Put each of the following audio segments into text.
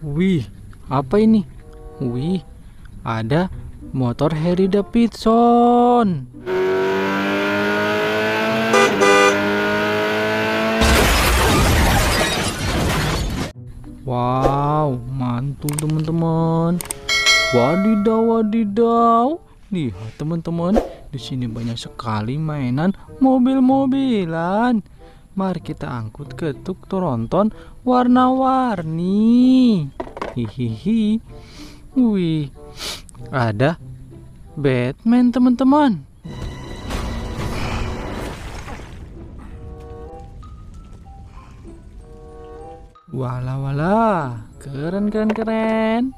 Wih, apa ini? Wih, ada motor Harry Davidson. Wow, mantul teman-teman. Wadidaw, wadidaw. Lihat teman-teman, di sini banyak sekali mainan mobil-mobilan. Mari kita angkut ke tuk tronton warna-warni. Hihihi. Wih, ada Batman teman-teman. Wala wala, keren keren keren.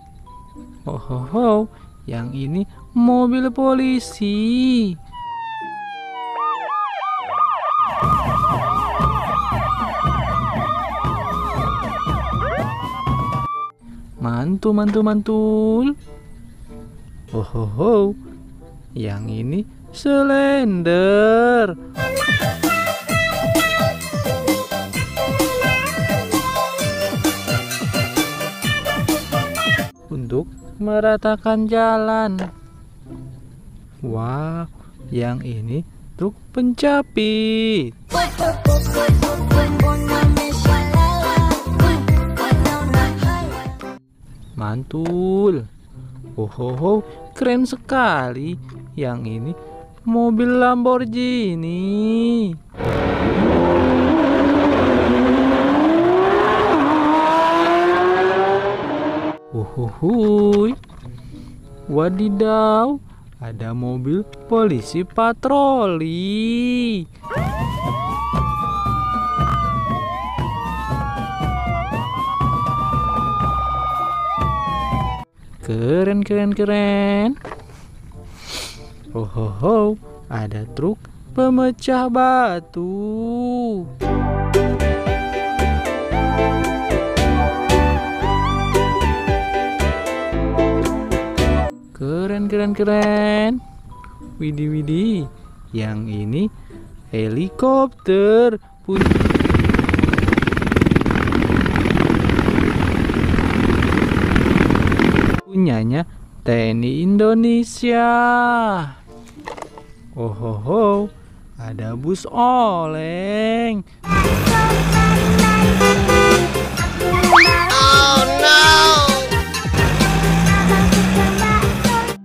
Oh ho ho, yang ini mobil polisi. Mantul mantul mantul. Oh ho ho, yang ini selender. untuk meratakan jalan. Wow, yang ini truk pencapit. Mantul. Oh, ho, ho, keren sekali. Yang ini mobil Lamborghini. Uhuhui. Wadidaw, ada mobil polisi patroli. Keren, keren, keren. Oh, ho, ho, ada truk pemecah batu. Keren, keren, keren. Widih, widih. Yang ini helikopter. Pun punyanya TNI Indonesia. Oh, ho, ho. ada bus oleng.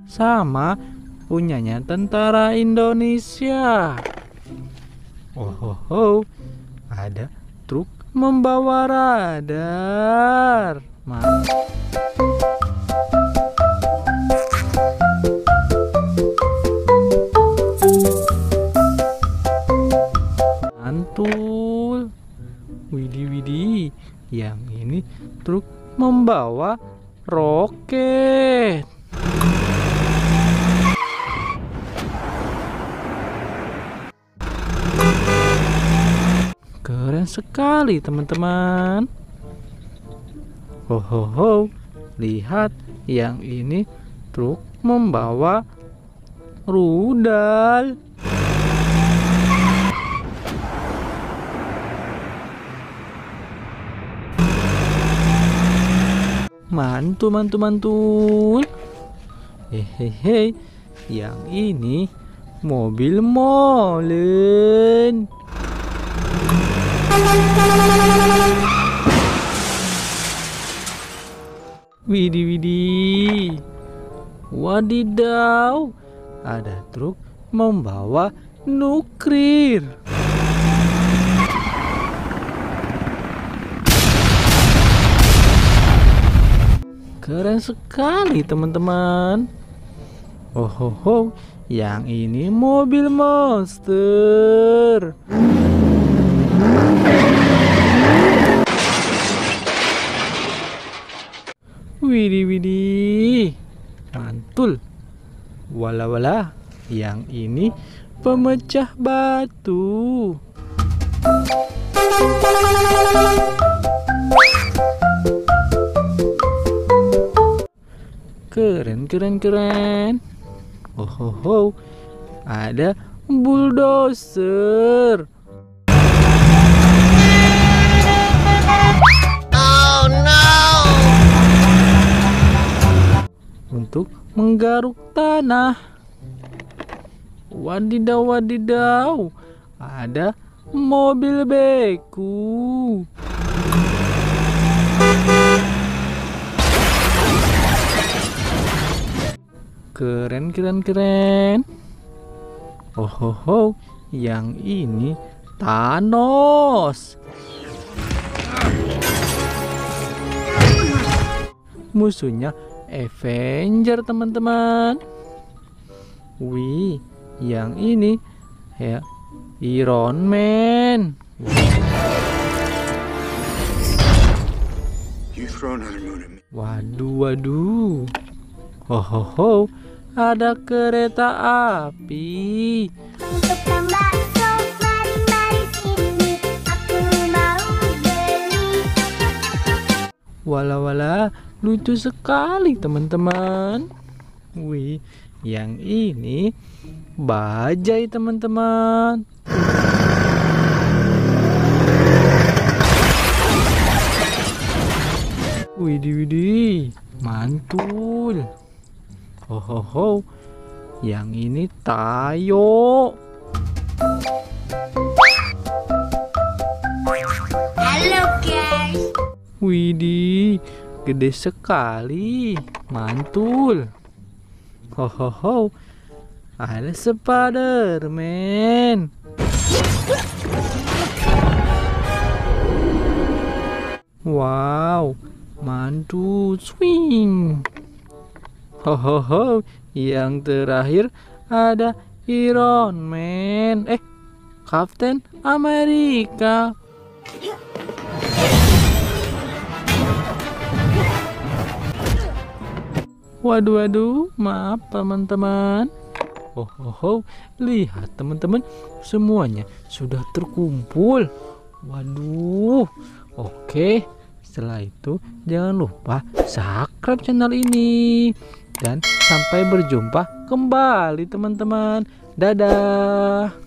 sama punyanya tentara Indonesia. Oh, ho, ho. ada truk membawa radar. Ma- ini truk membawa roket. Keren sekali teman-teman. Ho ho ho. Lihat yang ini truk membawa rudal. Mantul mantul mantul. Hehehe. Yang ini mobil molen. Widih widih. Wadidaw. Ada truk membawa nuklir. Keren sekali teman-teman. Oh ho ho, yang ini mobil monster. Widih widih. Mantul. Wala wala. Yang ini pemecah batu. Keren, keren, keren. Oh, oh, oh. Ada bulldozer. Oh no. Untuk menggaruk tanah. Wadidaw, wadidaw. Ada mobil beku. Keren, keren, keren. Oh, ho, ho. yang ini Thanos. Musuhnya Avenger, teman-teman. Wih, yang ini ya Iron Man. Waduh, waduh. Ho, ho, ho. Ada kereta api. Wala wala, lucu sekali teman-teman. Wih, yang ini bajai teman-teman. Widih, widih, mantul. Ho ho ho. Yang ini tayo. Halo guys. Widih, gede sekali. Mantul. Ho ho ho. Ada Spiderman. Wow, mantul swing. Ho ho ho, yang terakhir ada Iron Man. Eh, Captain Amerika. Waduh, waduh, maaf teman-teman. Oh, oh, oh, lihat teman-teman, semuanya sudah terkumpul. Waduh, oke. Setelah itu, jangan lupa subscribe channel ini. Dan sampai berjumpa kembali teman-teman. Dadah.